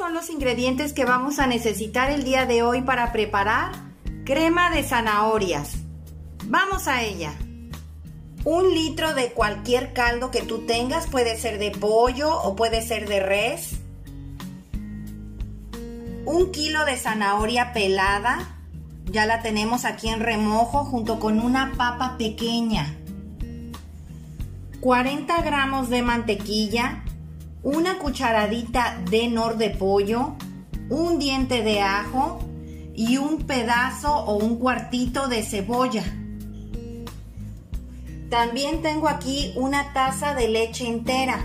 Son los ingredientes que vamos a necesitar el día de hoy para preparar crema de zanahorias. Vamos a ella. Un litro de cualquier caldo que tú tengas, puede ser de pollo o puede ser de res. Un kilo de zanahoria pelada, ya la tenemos aquí en remojo junto con una papa pequeña. 40 gramos de mantequilla, una cucharadita de nor de pollo, un diente de ajo y un pedazo o un cuartito de cebolla. También tengo aquí una taza de leche entera.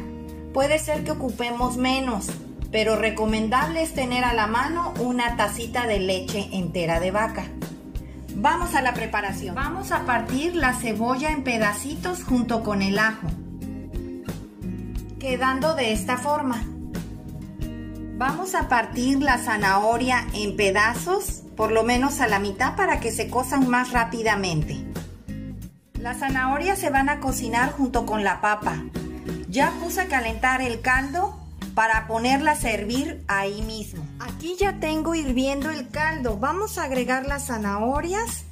Puede ser que ocupemos menos, pero recomendable es tener a la mano una tacita de leche entera de vaca. Vamos a la preparación. Vamos a partir la cebolla en pedacitos junto con el ajo, quedando de esta forma. Vamos a partir la zanahoria en pedazos, por lo menos a la mitad para que se cosan más rápidamente. Las zanahorias se van a cocinar junto con la papa. Ya puse a calentar el caldo para ponerla a servir ahí mismo. Aquí ya tengo hirviendo el caldo. Vamos a agregar las zanahorias.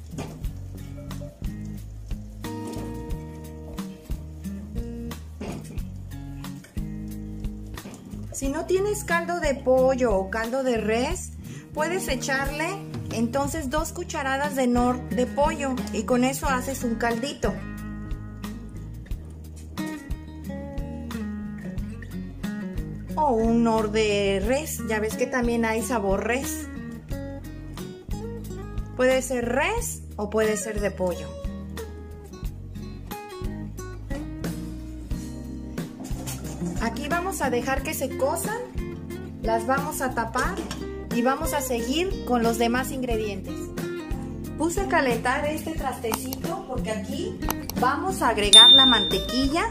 Si no tienes caldo de pollo o caldo de res, puedes echarle entonces dos cucharadas de nor de pollo y con eso haces un caldito. o un nor de res. Ya ves que también hay sabor res. Puede ser res o puede ser de pollo. Vamos a dejar que se cosan. Las vamos a tapar y vamos a seguir con los demás ingredientes. Puse a calentar este trastecito porque aquí vamos a agregar la mantequilla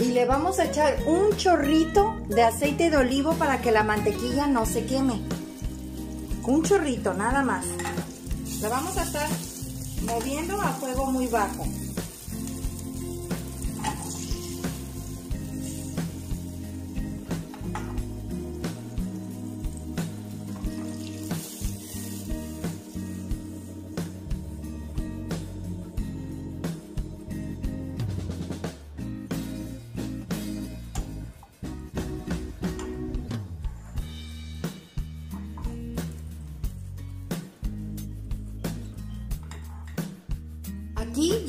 y le vamos a echar un chorrito de aceite de olivo para que la mantequilla no se queme. Un chorrito, nada más. La vamos a estar moviendo a fuego muy bajo.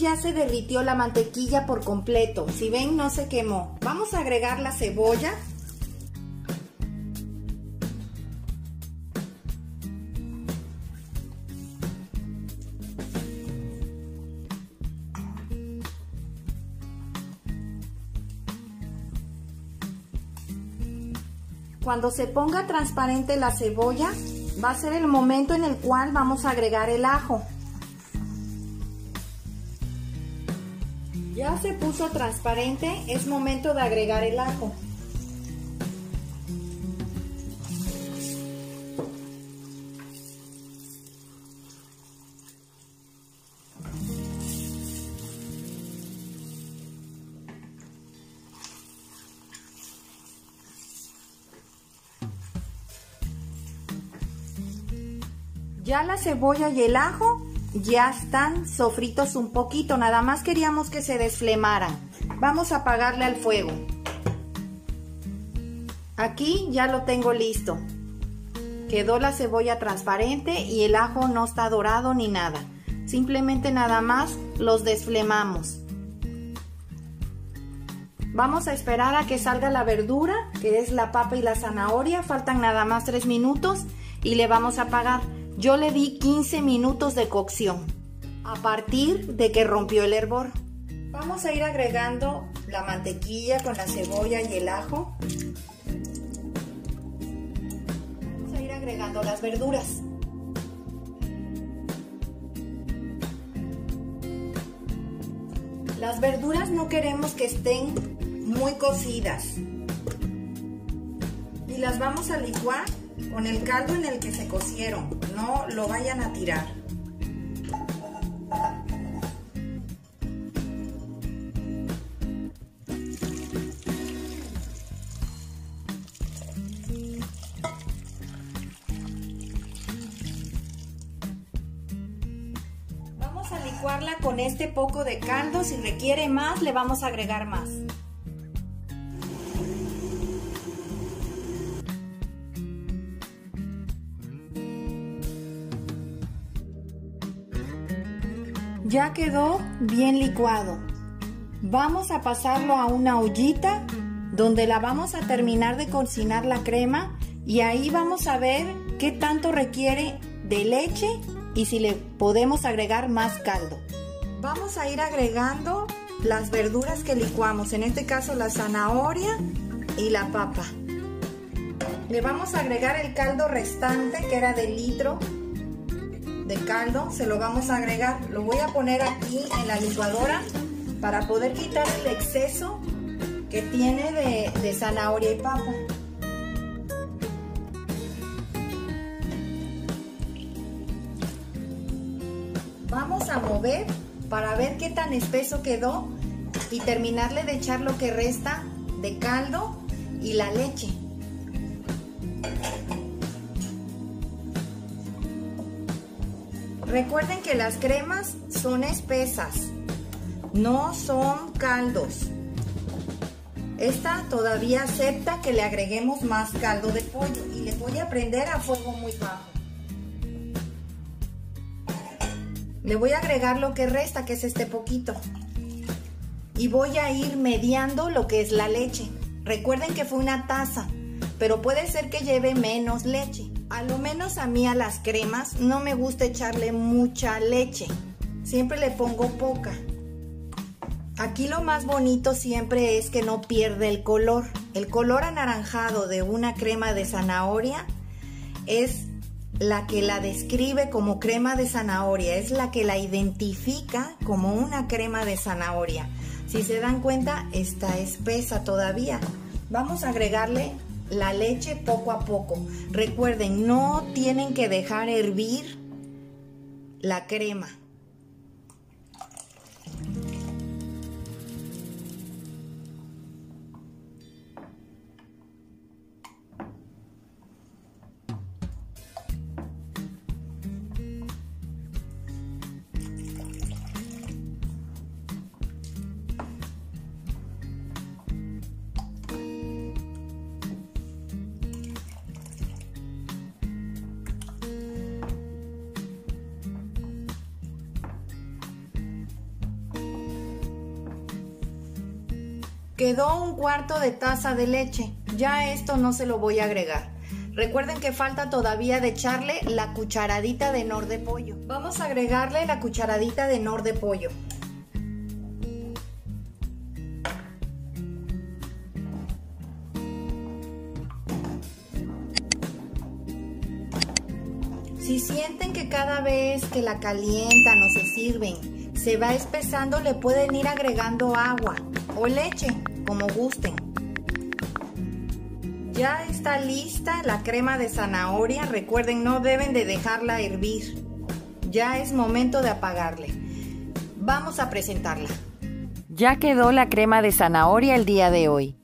Ya se derritió la mantequilla por completo. Si ven, no se quemó. Vamos a agregar la cebolla. Cuando se ponga transparente la cebolla, va a ser el momento en el cual vamos a agregar el ajo. Ya se puso transparente, es momento de agregar el ajo. Ya la cebolla y el ajo ya están sofritos un poquito, nada más queríamos que se desflemaran. Vamos a apagarle al fuego. Aquí ya lo tengo listo. Quedó la cebolla transparente y el ajo no está dorado ni nada. Simplemente nada más los desflemamos. Vamos a esperar a que salga la verdura, que es la papa y la zanahoria. Faltan nada más 3 minutos y le vamos a apagar. Yo le di 15 minutos de cocción a partir de que rompió el hervor. Vamos a ir agregando la mantequilla con la cebolla y el ajo. Vamos a ir agregando las verduras. Las verduras no queremos que estén muy cocidas. Y las vamos a licuar con el caldo en el que se cocieron, no lo vayan a tirar. Vamos a licuarla con este poco de caldo, si requiere más le vamos a agregar más. Ya quedó bien licuado. Vamos a pasarlo a una ollita donde la vamos a terminar de cocinar la crema y ahí vamos a ver qué tanto requiere de leche y si le podemos agregar más caldo. Vamos a ir agregando las verduras que licuamos, en este caso la zanahoria y la papa. Le vamos a agregar el caldo restante que era de litro de caldo, se lo vamos a agregar, lo voy a poner aquí en la licuadora para poder quitar el exceso que tiene de, de zanahoria y papa. Vamos a mover para ver qué tan espeso quedó y terminarle de echar lo que resta de caldo y la leche. Recuerden que las cremas son espesas, no son caldos. Esta todavía acepta que le agreguemos más caldo de pollo y le voy a prender a fuego muy bajo. Le voy a agregar lo que resta, que es este poquito. Y voy a ir mediando lo que es la leche. Recuerden que fue una taza, pero puede ser que lleve menos leche. A lo menos a mí a las cremas no me gusta echarle mucha leche. Siempre le pongo poca. Aquí lo más bonito siempre es que no pierde el color. El color anaranjado de una crema de zanahoria es la que la describe como crema de zanahoria, es la que la identifica como una crema de zanahoria. Si se dan cuenta, está espesa todavía. Vamos a agregarle la leche poco a poco. Recuerden, no tienen que dejar hervir la crema. Quedó un cuarto de taza de leche. Ya esto no se lo voy a agregar. Recuerden que falta todavía de echarle la cucharadita de nor de pollo. Vamos a agregarle la cucharadita de nor de pollo. Si sienten que cada vez que la calientan o se sirven se va espesando, le pueden ir agregando agua o leche, como gusten. Ya está lista la crema de zanahoria. Recuerden, no deben de dejarla hervir. Ya es momento de apagarle. Vamos a presentarla. Ya quedó la crema de zanahoria el día de hoy,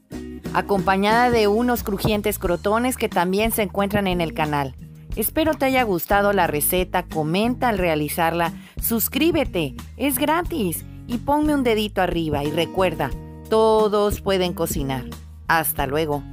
acompañada de unos crujientes crotones que también se encuentran en el canal. Espero te haya gustado la receta, comenta al realizarla, suscríbete, es gratis y ponme un dedito arriba y recuerda, todos pueden cocinar. Hasta luego.